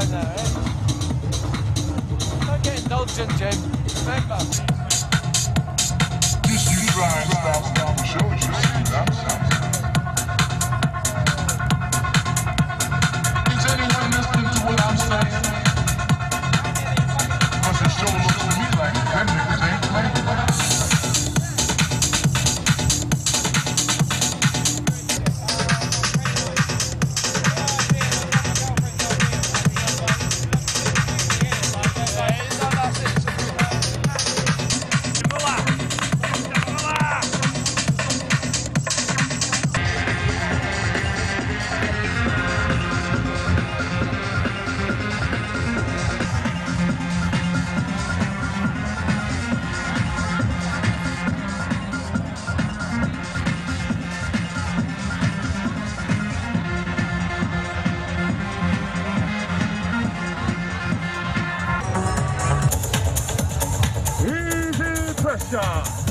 down there, eh? Don't get indulgent, Jim. Remember. this you down the show, you see that sounds. Is anyone listening to what I'm saying? Monster!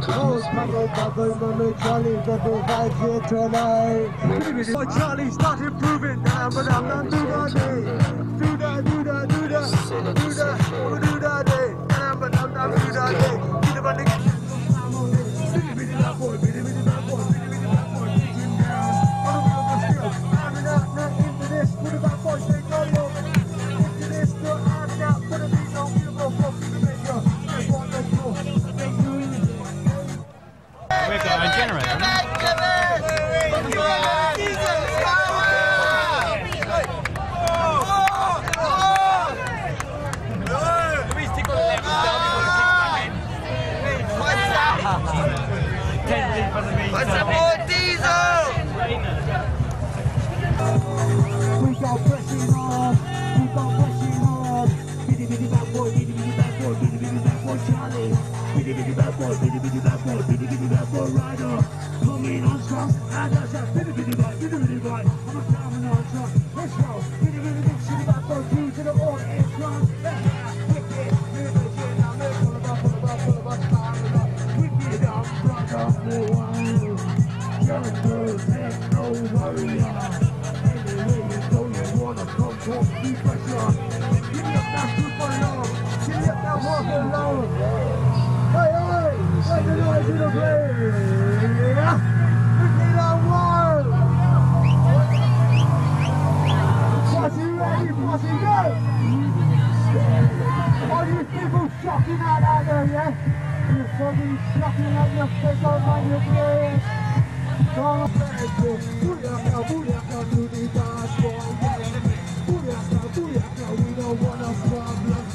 Charlie mumble bubble, mumble jolly, bubble vibe here tonight. My jolly's not improving now, but I'm not do that, do that, do that, do that, do that, do that. bitty bitty black boy, bitty bitty black boy rider. Put on strong, I got that bitty bitty black, bitty bitty black. I'm a diamond let's go. Bitty bitty bitty shitty black boy, two to the all and strong. No worry, anyway you go, you wanna come, come, be pressure. Give me up that super low, give me up that walk alone shocking out out there, yeah? You're fucking shocking out your face all on your brain. Don't let go. Booyaka, booyaka to the bad boy, yeah. Booyaka, booyaka, we don't want a problem.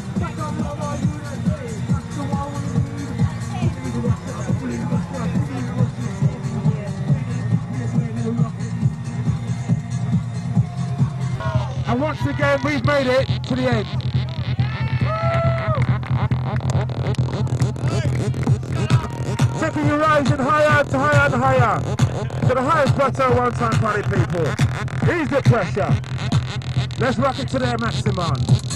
Once again, we've made it to the end. Taking you rising higher to higher and higher to the highest plateau one time party people. Ease the pressure. Let's rock it to their maximum.